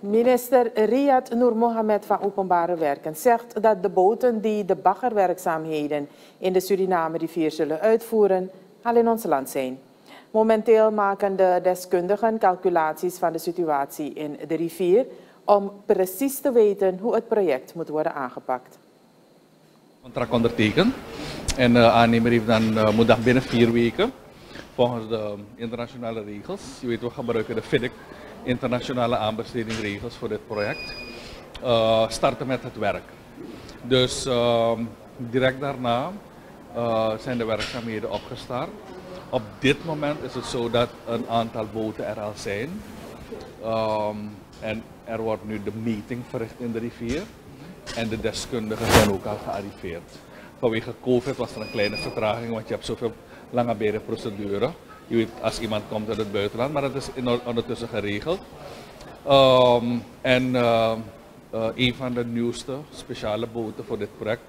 Minister Riyad Noor Mohamed van Openbare Werken zegt dat de boten die de baggerwerkzaamheden in de Suriname-rivier zullen uitvoeren, al in ons land zijn. Momenteel maken de deskundigen calculaties van de situatie in de rivier om precies te weten hoe het project moet worden aangepakt. Contract ondertekend en de uh, aannemer heeft dan, uh, moet dan binnen vier weken volgens de internationale regels, je weet we gebruiken de FIDIC, internationale aanbestedingsregels voor dit project, uh, starten met het werk. Dus uh, direct daarna uh, zijn de werkzaamheden opgestart. Op dit moment is het zo dat een aantal boten er al zijn. Um, en er wordt nu de meting verricht in de rivier. En de deskundigen zijn ook al gearriveerd. Vanwege COVID was er een kleine vertraging, want je hebt zoveel lange procedure. Je weet als iemand komt uit het buitenland, maar dat is ondertussen geregeld. Um, en uh, een van de nieuwste speciale boten voor dit project,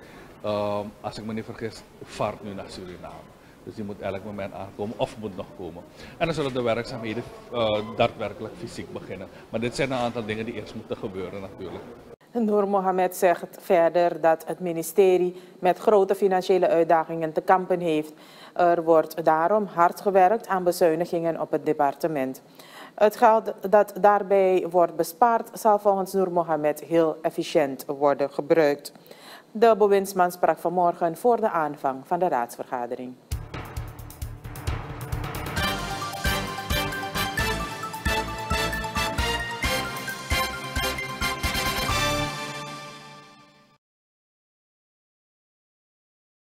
uh, als ik me niet vergis, vaart nu naar Suriname. Dus die moet elk moment aankomen of moet nog komen. En dan zullen de werkzaamheden uh, daadwerkelijk fysiek beginnen. Maar dit zijn een aantal dingen die eerst moeten gebeuren natuurlijk. Noor Mohamed zegt verder dat het ministerie met grote financiële uitdagingen te kampen heeft. Er wordt daarom hard gewerkt aan bezuinigingen op het departement. Het geld dat daarbij wordt bespaard zal volgens Noor Mohamed heel efficiënt worden gebruikt. De bewindsman sprak vanmorgen voor de aanvang van de raadsvergadering.